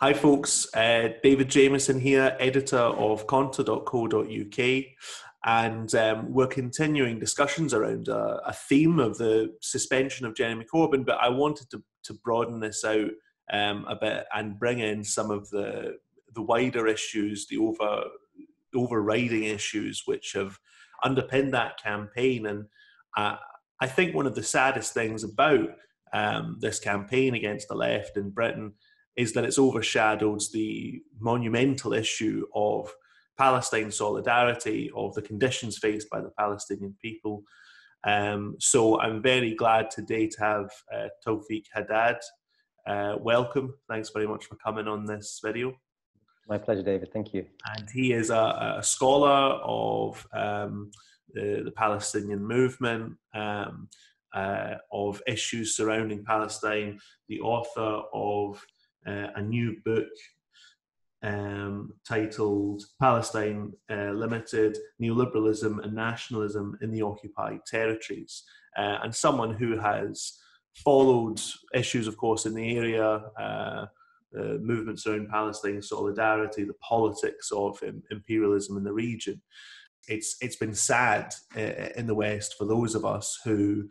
Hi, folks. Uh, David Jamieson here, editor of Conter.co.uk. And um, we're continuing discussions around a, a, theme of the suspension of Jeremy Corbyn, but I wanted to, to broaden this out um, a bit and bring in some of the the wider issues, the over overriding issues which have underpinned that campaign. And uh, I think one of the saddest things about um, this campaign against the left in Britain is that it's overshadowed the monumental issue of Palestine solidarity, of the conditions faced by the Palestinian people. Um, so I'm very glad today to have uh, Toufic Haddad. Uh, welcome. Thanks very much for coming on this video. My pleasure, David. Thank you. And he is a, a scholar of um, the, the, Palestinian movement, um, uh, of issues surrounding Palestine, the author of uh, a new book um, titled Palestine uh, Limited Neoliberalism and Nationalism in the Occupied Territories, uh, and someone who has followed issues, of course, in the area. Uh, movements around Palestine solidarity, the politics of um, imperialism in the region. It's it's been sad uh, in the West for those of us who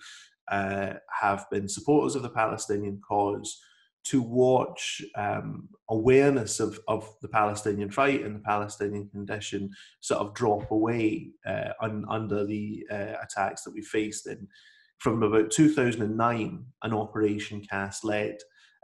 uh, have been supporters of the Palestinian cause to watch um, awareness of, of the Palestinian fight and the Palestinian condition sort of drop away uh, un, under the uh, attacks that we faced in from about 2009, an Operation Cast Lead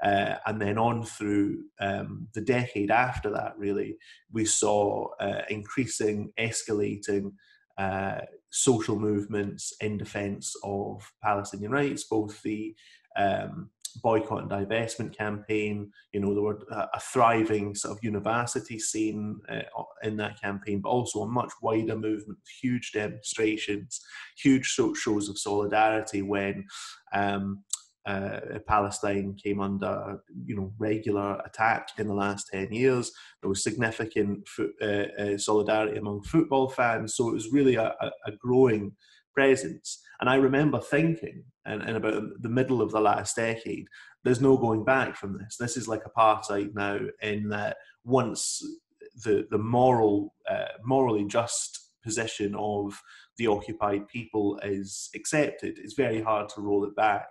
uh, and then on through um, the decade after that, really, we saw uh, increasing, escalating uh, social movements in defense of Palestinian rights, both the um, boycott and divestment campaign. You know, there were a, thriving sort of university scene uh, in that campaign, but also a much wider movement, huge demonstrations, huge shows of solidarity when um, uh, Palestine came under you know regular attack in the last 10 years. There was significant fo- uh, uh, solidarity among football fans, so it was really a, a growing presence. And I remember thinking, in, in, about the middle of the last decade, there's no going back from this. This is like apartheid now, in that once the the moral, uh, morally just position of the occupied people is accepted, it's very hard to roll it back.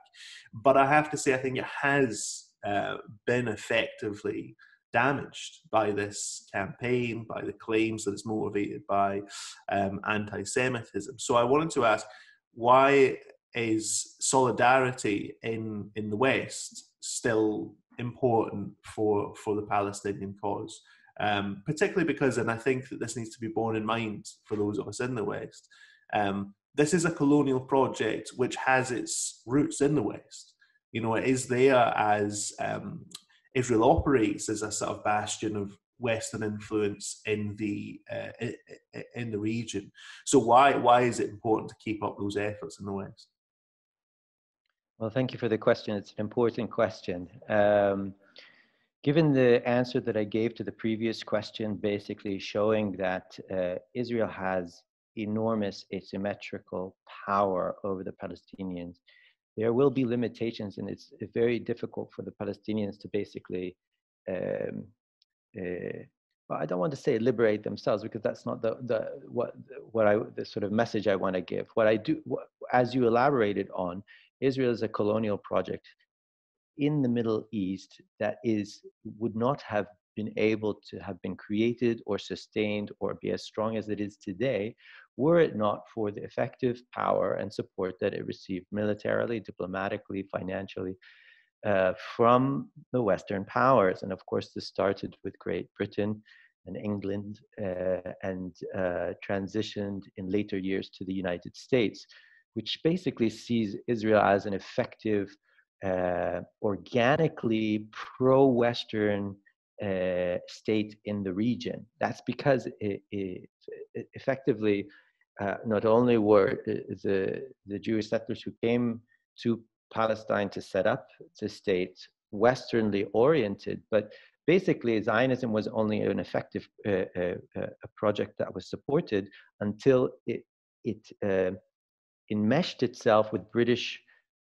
But I have to say, I think it has uh, been effectively damaged by this campaign, by the claims that it's motivated by um, anti Semitism. So I wanted to ask why is solidarity in, in the West still important for, for the Palestinian cause? Um, particularly because, and I think that this needs to be borne in mind for those of us in the West, um, this is a colonial project which has its roots in the West. You know, it is there as um, Israel operates as a sort of bastion of Western influence in the uh, in the region. So why why is it important to keep up those efforts in the West? Well, thank you for the question. It's an important question. Um, given the answer that I gave to the previous question, basically showing that uh, Israel has enormous asymmetrical power over the Palestinians. There will be limitations, and it's very difficult for the Palestinians to basically, um, Eh, I don't want to say liberate themselves because that's not the, the what what I the sort of message I want to give. What I do, what, as you elaborated on, Israel is a colonial project in the Middle East that is would not have been able to have been created or sustained or be as strong as it is today were it not for the effective power and support that it received militarily, diplomatically, financially uh, from the Western powers. And of course, this started with Great Britain and England uh, and uh, transitioned in later years to the United States, which basically sees Israel as an effective, uh, organically pro Western uh, state in the region. That's because it, it, it effectively not only were the, the Jewish settlers who came to Palestine to set up the state Westernly oriented, but basically Zionism was only an effective uh, uh, uh project that was supported until it, it uh, enmeshed itself with British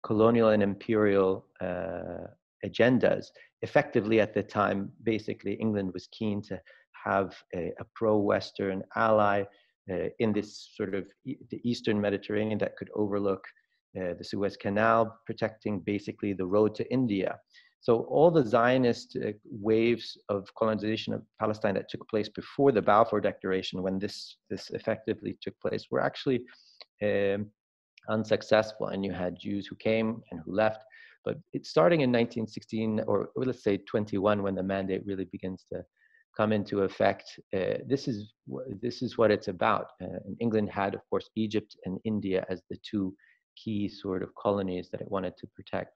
colonial and imperial uh, agendas. Effectively, at the time, basically, England was keen to have a, a pro-Western ally uh, in this sort of e the Eastern Mediterranean that could overlook uh, the Suez Canal, protecting basically the road to India. So all the Zionist uh, waves of colonization of Palestine that took place before the Balfour Declaration, when this this effectively took place, were actually um, unsuccessful. And you had Jews who came and who left. But it's starting in 1916, or, let's say 21, when the mandate really begins to come into effect. Uh, this is this is what it's about. Uh, England had, of course, Egypt and India as the two key sort of colonies that it wanted to protect.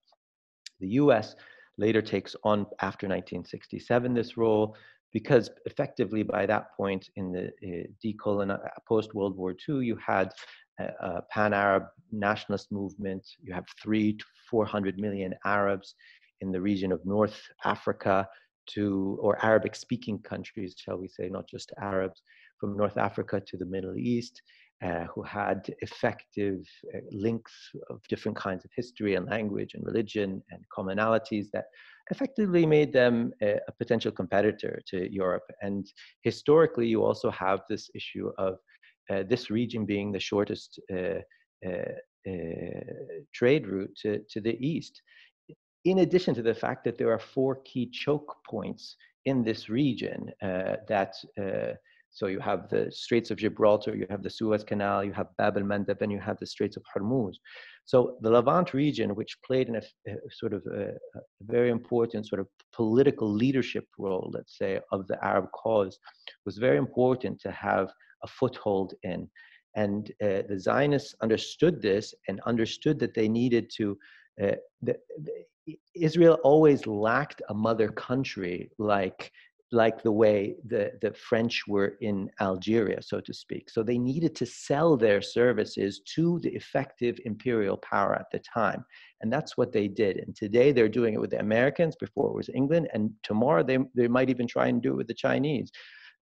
The U.S. later takes on after 1967 this role because effectively by that point in the uh, decolon uh, post World War II, you had a, a pan-Arab nationalist movement. You have three to 400 million Arabs in the region of North Africa to, or Arabic speaking countries, shall we say, not just Arabs, from North Africa to the Middle East, uh, who had effective uh, links of different kinds of history and language and religion and commonalities that effectively made them a, a potential competitor to Europe. And historically, you also have this issue of uh, this region being the shortest uh, uh, uh, trade route to, to the east in addition to the fact that there are four key choke points in this region uh, that uh, so you have the Straits of Gibraltar, you have the Suez Canal, you have Bab el-Mandeb, and you have the Straits of Hormuz. So the Levant region, which played in a, a sort of a, a, very important sort of political leadership role, let's say, of the Arab cause, was very important to have a foothold in. And uh, the Zionists understood this and understood that they needed to uh, the, the, Israel always lacked a mother country like like the way the, the French were in Algeria, so to speak. So they needed to sell their services to the effective imperial power at the time. And that's what they did. And today they're doing it with the Americans, before it was England, and tomorrow they, they might even try and do it with the Chinese.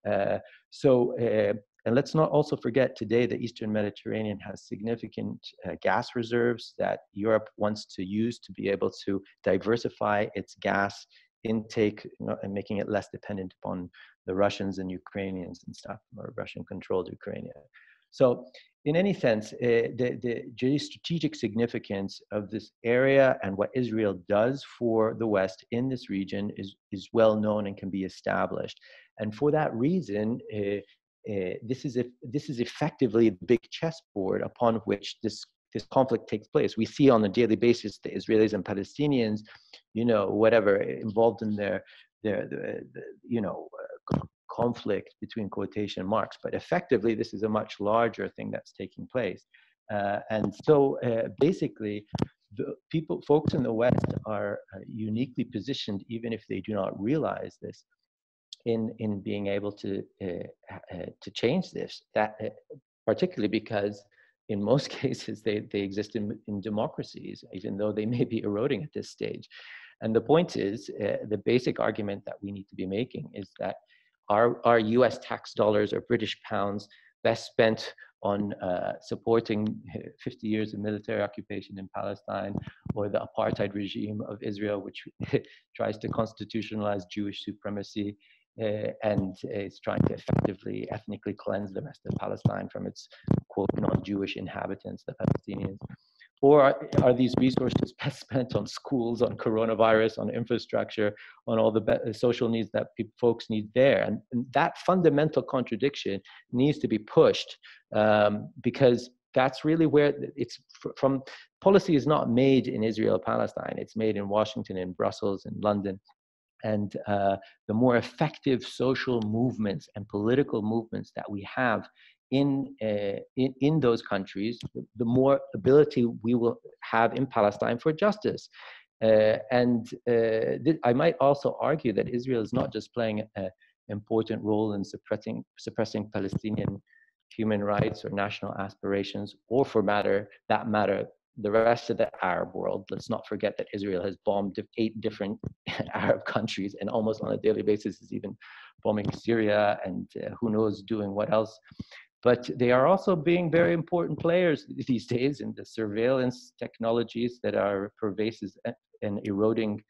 Uh, so uh, and let's not also forget today the Eastern Mediterranean has significant uh, gas reserves that Europe wants to use to be able to diversify its gas intake you know, and making it less dependent upon the Russians and Ukrainians and stuff, or Russian controlled Ukraine. So in any sense, uh, the, the geostrategic significance of this area and what Israel does for the West in this region is, is well known and can be established. And for that reason, uh, uh, this is a, this is effectively the big chessboard upon which this this conflict takes place. We see on a daily basis the Israelis and Palestinians, you know, whatever involved in their their the, the, you know uh, conflict between quotation marks. But effectively, this is a much larger thing that's taking place. Uh, and so, uh, basically, the people, folks in the West, are uh, uniquely positioned, even if they do not realize this, in in being able to uh, uh, to change this. That particularly because in most cases they they exist in, in democracies, even though they may be eroding at this stage. And the point is, uh, the basic argument that we need to be making is that our our U.S. tax dollars or British pounds best spent on uh, supporting 50 years of military occupation in Palestine or the apartheid regime of Israel, which tries to constitutionalize Jewish supremacy uh, and is trying to effectively ethnically cleanse the rest of Palestine from its quote non-Jewish inhabitants, the Palestinians? Or are, are these resources best spent on schools, on coronavirus, on infrastructure, on all the be- social needs that pe- folks need there? And, and, that fundamental contradiction needs to be pushed um, because that's really where it's from. Policy is not made in Israel, Palestine. It's made in Washington, in Brussels, in London, and uh, the more effective social movements and political movements that we have in, uh, in, in those countries, the more ability we will have in Palestine for justice. Uh, and th- I might also argue that Israel is not just playing an important role in suppressing, suppressing Palestinian human rights or national aspirations, or for matter that matter, the rest of the Arab world. Let's not forget that Israel has bombed eight different Arab countries and almost on a daily basis is even bombing Syria and uh, who knows doing what else. But they are also being very important players these days in the surveillance technologies that are pervasive and eroding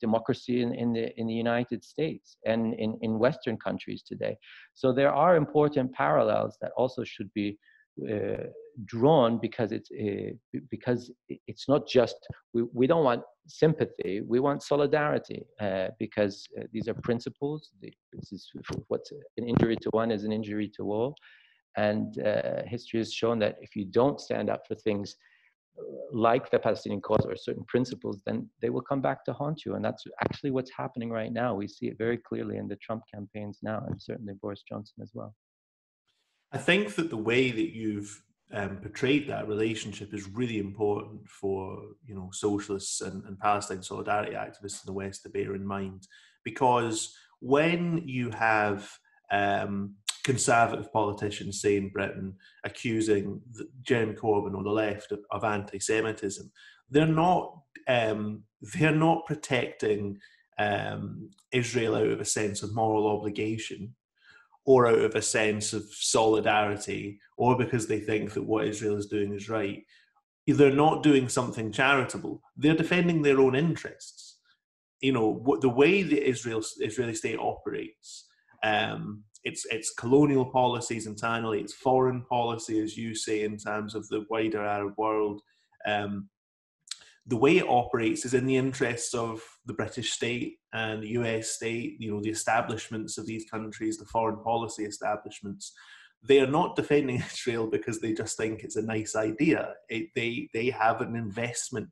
democracy in, in, the in the United States and in, in Western countries today. So there are important parallels that also should be uh, drawn because it's uh, because it's not just we, we don't want sympathy we want solidarity uh, because uh, these are principles this is what's an injury to one is an injury to all and uh, history has shown that if you don't stand up for things like the Palestinian cause or certain principles, then they will come back to haunt you. And that's actually what's happening right now. We see it very clearly in the Trump campaigns now, and certainly Boris Johnson as well. I think that the way that you've um, portrayed that relationship is really important for you know socialists and, and Palestine solidarity activists in the West to bear in mind, because when you have um, conservative politicians, say in Britain, accusing Jeremy Corbyn or the left of, of anti-Semitism, they're not um, they're not protecting um, Israel out of a sense of moral obligation or out of a sense of solidarity or because they think that what Israel is doing is right. They're not doing something charitable. They're defending their own interests. You know, what the way the Israel Israeli state operates um, it's it's colonial policies internally, it's foreign policy, as you say, in terms of the wider Arab world. Um, the way it operates is in the interests of the British state and the US state, you know, the establishments of these countries, the foreign policy establishments. They are not defending Israel because they just think it's a nice idea. It, they they have an investment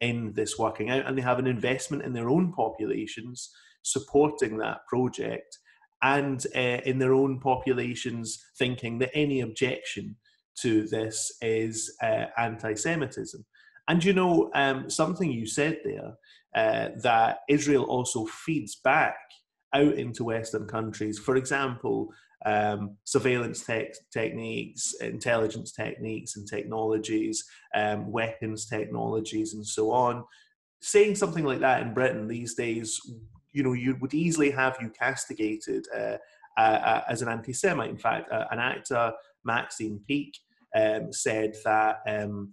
in this working out, and they have an investment in their own populations supporting that project and uh, in their own populations thinking that any objection to this is uh, anti Semitism. And you know, um, something you said there uh, that Israel also feeds back out into Western countries. For example, um, surveillance te- techniques, intelligence techniques, and technologies, um, weapons technologies, and so on. Saying something like that in Britain these days you know, you would easily have you castigated uh, uh, as an anti-Semite. In fact, an actor, Maxine Peake, um, said that um,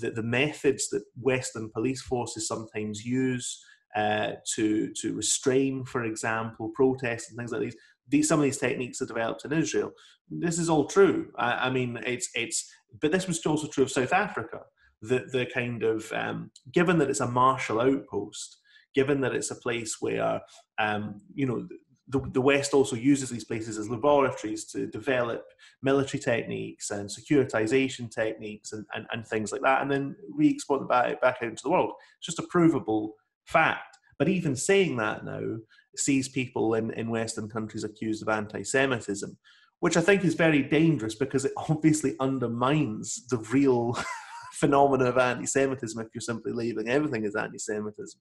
the, the methods that Western police forces sometimes use uh, to to restrain, for example, protests and things like these. These some of these techniques are developed in Israel. This is all true. I, I mean, it's it's. But this was also true of South Africa. The the kind of um, given that it's a martial outpost, given that it's a place where um, you know the, the West also uses these places as laboratories to develop military techniques and securitization techniques and, and, and things like that, and then re-export them back, back out into the world. It's just a provable fact. But even saying that now sees people in, in Western countries accused of anti Semitism, which I think is very dangerous because it obviously undermines the real phenomena of anti Semitism if you're simply leaving everything as anti Semitism.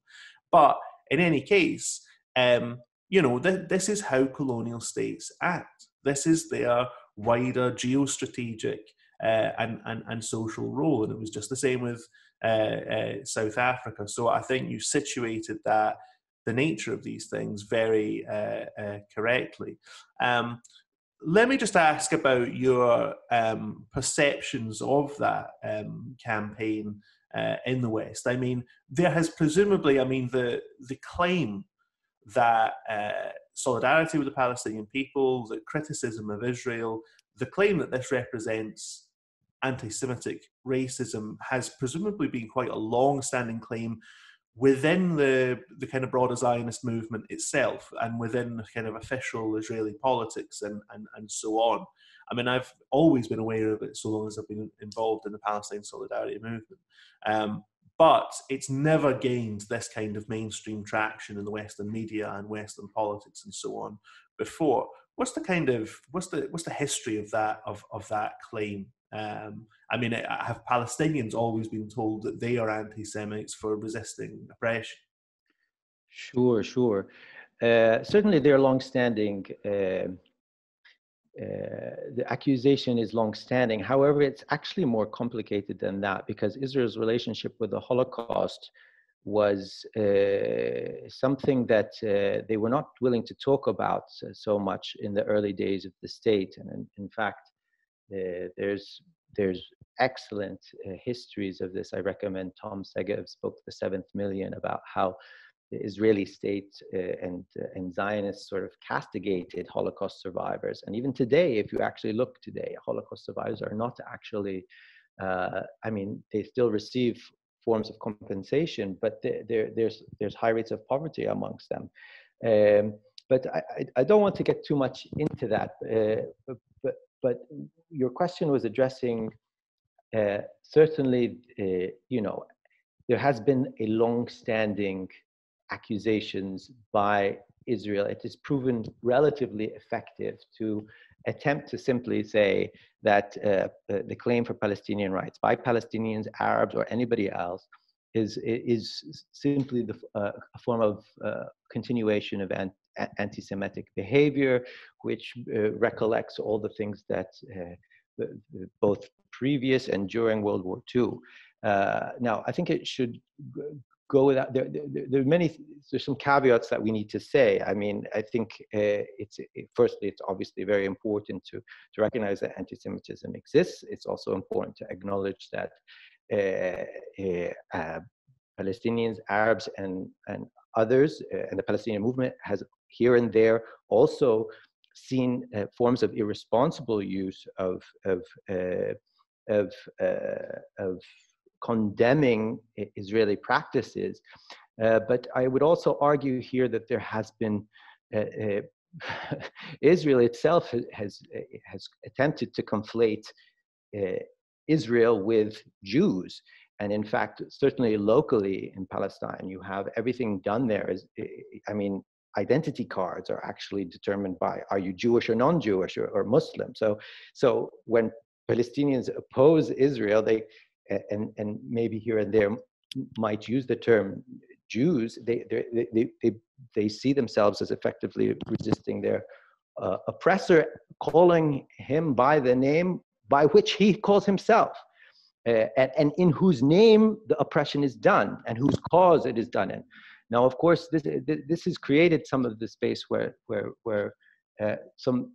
But in any case, um, you know, th- this is how colonial states act. This is their wider geostrategic uh, and, and, and social role. And it was just the same with uh, uh, South Africa. So I think you situated that the nature of these things very uh, uh, correctly. Um, let me just ask about your um, perceptions of that um, campaign uh, in the West. I mean, there has presumably, I mean, the the claim that uh, solidarity with the Palestinian people, the criticism of Israel, the claim that this represents anti-Semitic racism has presumably been quite a long-standing claim within the the kind of broader Zionist movement itself and within the kind of official Israeli politics and, and, and so on. I mean, I've always been aware of it so long as I've been involved in the Palestine solidarity movement. Um, but it's never gained this kind of mainstream traction in the Western media and Western politics and so on before. What's the kind of what's the what's the history of that of of that claim? Um, I mean, have Palestinians always been told that they are anti-Semites for resisting oppression? Sure, sure. Uh, certainly, there are long-standing. Uh, uh, the accusation is long-standing. However, it's actually more complicated than that because Israel's relationship with the Holocaust was uh, something that uh, they were not willing to talk about so much in the early days of the state. And in, in fact, uh, there's there's excellent uh, histories of this. I recommend Tom Segev's book, The Seventh Million, about how the Israeli state uh, and, uh, and Zionists sort of castigated Holocaust survivors. And even today, if you actually look today, Holocaust survivors are not actually, uh, I mean, they still receive forms of compensation, but there, there's, there's high rates of poverty amongst them. Um, but I, I, don't want to get too much into that. Uh, but, but your question was addressing uh, certainly, uh, you know, there has been a long-standing accusations by Israel. It is proven relatively effective to attempt to simply say that uh, the claim for Palestinian rights by Palestinians, Arabs, or anybody else is is simply the, uh, a form of uh, continuation of an, anti-Semitic behavior, which uh, recollects all the things that uh, both previous and during World War II. Uh, now, I think it should go without there, there, there, are many there's some caveats that we need to say. I mean i think uh, it's it, firstly it's obviously very important to to recognize that anti-semitism exists. It's also important to acknowledge that uh, uh, uh palestinians arabs and and others uh, and the palestinian movement has here and there also seen uh, forms of irresponsible use of of of of condemning Israeli practices. Uh, but I would also argue here that there has been uh, uh, Israel itself has has attempted to conflate uh, Israel with Jews, and in fact, certainly locally in Palestine, you have everything done there. Is I mean, identity cards are actually determined by are you Jewish or non-Jewish or, or Muslim. So, so when Palestinians oppose Israel, they and, and maybe here and there might use the term Jews, they, they, they, they, they see themselves as effectively resisting their uh, oppressor, calling him by the name by which he calls himself, uh, and, and in whose name the oppression is done and whose cause it is done in. Now, of course, this, this has created some of the space where, where, where uh, some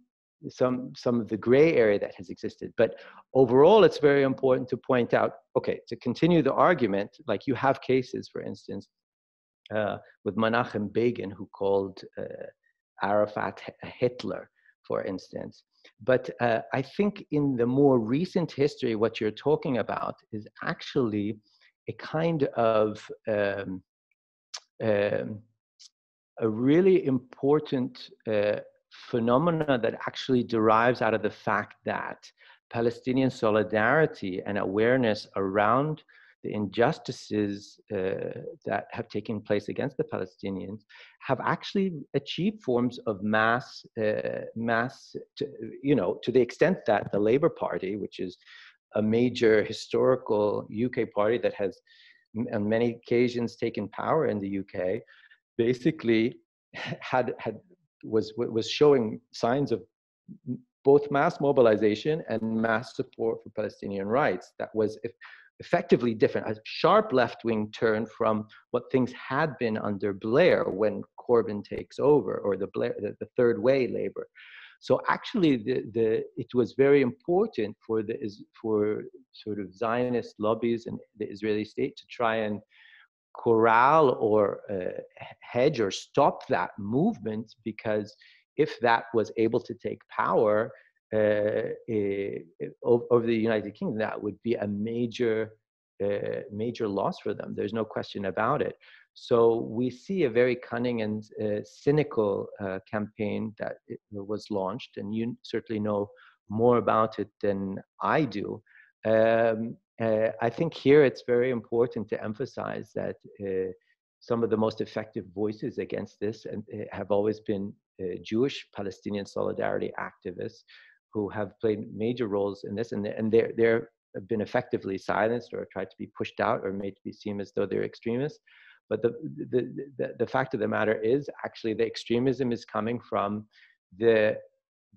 some some of the gray area that has existed. But overall it's very important to point out okay to continue the argument like you have cases for instance uh, with Menachem Begin who called uh, Arafat Hitler for instance. But uh, I think in the more recent history what you're talking about is actually a kind of um, um, a really important uh, phenomena that actually derives out of the fact that Palestinian solidarity and awareness around the injustices uh, that have taken place against the Palestinians have actually achieved forms of mass, uh, mass, to, you know, to the extent that the Labour Party, which is a major historical UK party that has on many occasions taken power in the UK, basically had had was was showing signs of both mass mobilization and mass support for Palestinian rights. That was effectively different, a sharp left-wing turn from what things had been under Blair when Corbyn takes over, or the Blair, the, the third way labor. So actually, the, the, it was very important for the for sort of Zionist lobbies and the Israeli state to try and corral or uh, hedge or stop that movement because if that was able to take power uh, over the United Kingdom, that would be a major, uh, major loss for them. There's no question about it. So we see a very cunning and uh, cynical uh, campaign that was launched, and you certainly know more about it than I do. Um, uh, I think here it's very important to emphasize that uh, some of the most effective voices against this and, uh, have always been uh, Jewish Palestinian solidarity activists who have played major roles in this, and, and they're, they're been effectively silenced or tried to be pushed out or made to be seen as though they're extremists. But the, the, the, the fact of the matter is actually the extremism is coming from the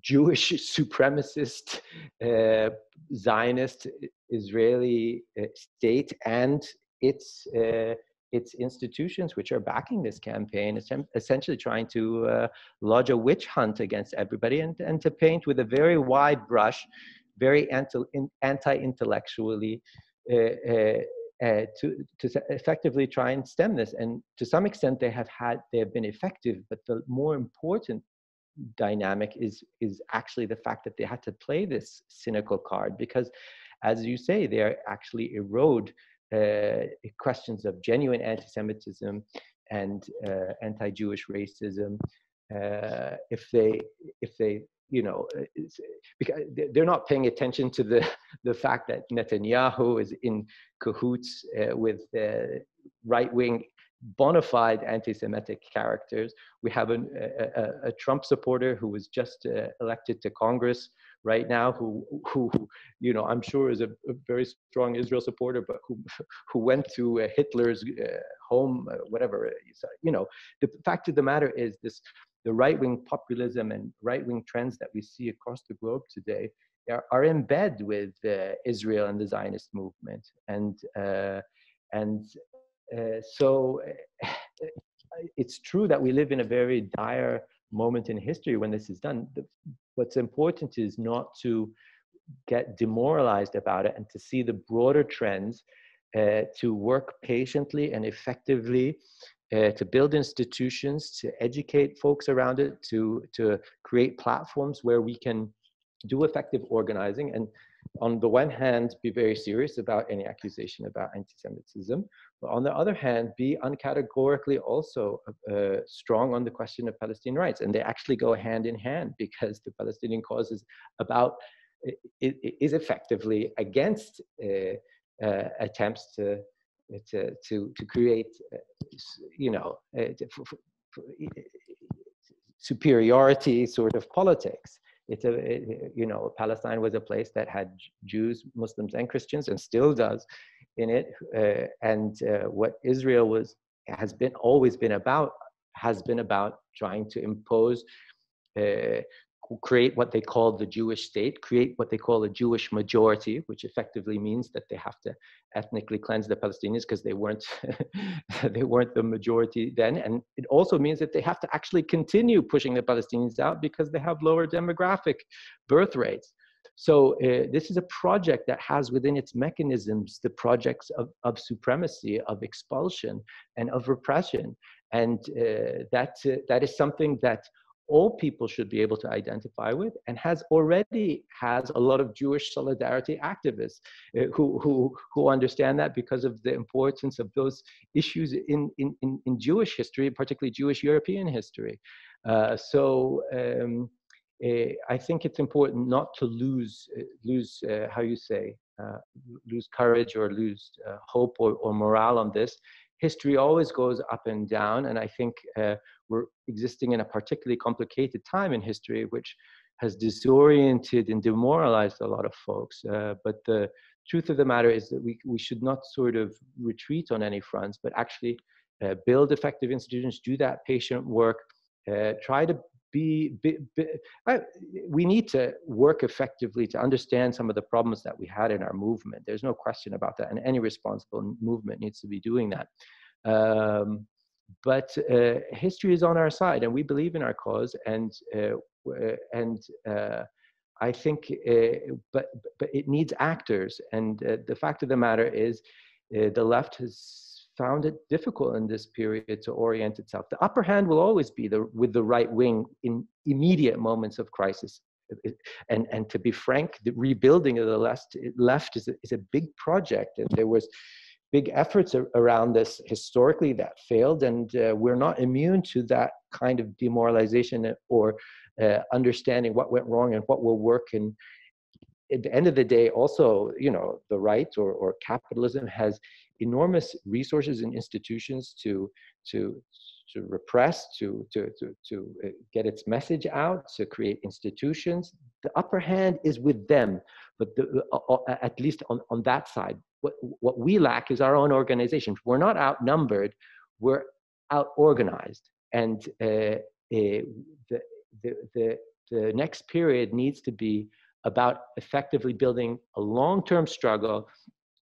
Jewish supremacist uh, Zionist Israeli uh, state and its uh, its institutions, which are backing this campaign, essentially trying to uh, lodge a witch hunt against everybody and, and to paint with a very wide brush very anti-intellectually uh, uh, uh, to, to effectively try and stem this. And to some extent, they have had they have been effective. But the more important dynamic is is actually the fact that they had to play this cynical card because, as you say, they are actually erode uh, questions of genuine anti-Semitism and uh, anti-Jewish racism. Uh, if they if they you know, because they're not paying attention to the, the fact that Netanyahu is in cahoots uh, with right wing bona fide anti Semitic characters. We have an, a, a, Trump supporter who was just uh, elected to Congress right now, who, who, you know, I'm sure is a, a very strong Israel supporter, but who, who went to uh, Hitler's uh, home, whatever. You know, the fact of the matter is this the right wing populism and right wing trends that we see across the globe today are, are in bed with uh, Israel and the Zionist movement. And, uh, and uh, so it's true that we live in a very dire moment in history when this is done. What's important is not to get demoralized about it and to see the broader trends, uh, to work patiently and effectively uh, to build institutions, to educate folks around it, to, to create platforms where we can do effective organizing and on the one hand be very serious about any accusation about anti-Semitism, but on the other hand be uncategorically also uh, strong on the question of Palestinian rights. And they actually go hand in hand because the Palestinian cause is about, is effectively against uh, uh, attempts to to, to, to create, uh, you know, uh, superiority sort of politics. It's a, it, you know, Palestine was a place that had Jews, Muslims, and Christians, and still does in it. Uh, and uh, what Israel was has been always been about has been about trying to impose uh, create what they call the Jewish state, create what they call a Jewish majority, which effectively means that they have to ethnically cleanse the Palestinians because they weren't they weren't the majority then, and it also means that they have to actually continue pushing the Palestinians out because they have lower demographic birth rates. So uh, this is a project that has within its mechanisms the projects of, of supremacy, of expulsion, and of repression, and uh, that uh, that is something that all people should be able to identify with and has already has a lot of Jewish solidarity activists uh, who, who, who understand that because of the importance of those issues in, in, in, Jewish history, particularly Jewish European history. Uh, so um, uh, I think it's important not to lose, uh, lose uh, how you say, uh, lose courage or lose hope or, or morale on this history always goes up and down. And I think uh, we're existing in a particularly complicated time in history, which has disoriented and demoralized a lot of folks. Uh, but the truth of the matter is that we, we should not sort of retreat on any fronts, but actually uh, build effective institutions, do that patient work, uh, try to be, be, be I, we need to work effectively to understand some of the problems that we had in our movement. There's no question about that, and any responsible movement needs to be doing that. Um, but uh, history is on our side, and we believe in our cause, and uh, and uh, I think, uh, but but it needs actors, and uh, the fact of the matter is, uh, the left has found it difficult in this period to orient itself. The upper hand will always be the, with the right wing in immediate moments of crisis. And, and to be frank, the rebuilding of the left, left is, a, is a big project. And there was big efforts around this historically that failed. And uh, we're not immune to that kind of demoralization or uh, understanding what went wrong and what will work. And at the end of the day, also, you know, the right or, or capitalism has enormous resources and institutions to to to repress, to to to to uh, get its message out, to create institutions. The upper hand is with them, but the, uh, uh, at least on on that side, what what we lack is our own organization. We're not outnumbered, we're out organized, and uh, the, the the the next period needs to be about effectively building a long-term struggle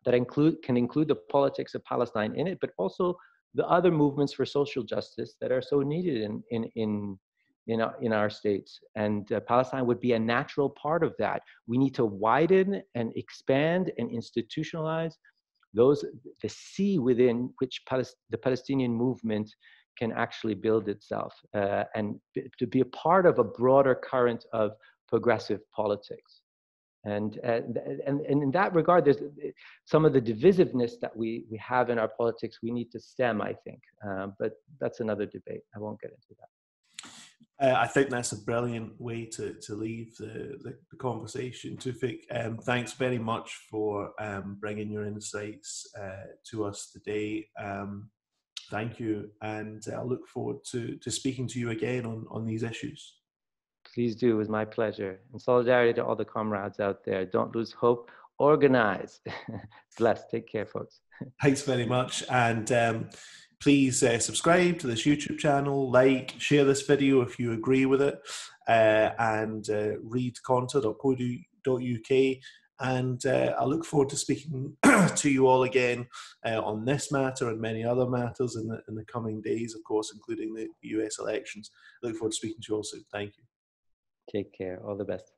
that include, can include the politics of Palestine in it, but also the other movements for social justice that are so needed in, in, in, in our, in our states. And uh, Palestine would be a natural part of that. We need to widen and expand and institutionalize those, the sea within which the Palestinian movement can actually build itself uh, and b- to be a part of a broader current of progressive politics. And, uh, and, and in that regard, there's uh, some of the divisiveness that we, we have in our politics we need to stem, I think. Uh, but that's another debate. I won't get into that. Uh, I think that's a brilliant way to, to leave the, the, the conversation. Toufic, um, thanks very much for um, bringing your insights uh, to us today. Um, thank you, and I look forward to, to speaking to you again on, on these issues. Please do. It was my pleasure. And solidarity to all the comrades out there. Don't lose hope. Organize. Bless. Take care, folks. Thanks very much. And um, please uh, subscribe to this YouTube channel, like, share this video if you agree with it, uh, and uh, read conter.co.uk. And uh, I look forward to speaking to you all again uh, on this matter and many other matters in the, in the coming days, of course, including the US elections. I look forward to speaking to you all soon. Thank you. Take care. All the best.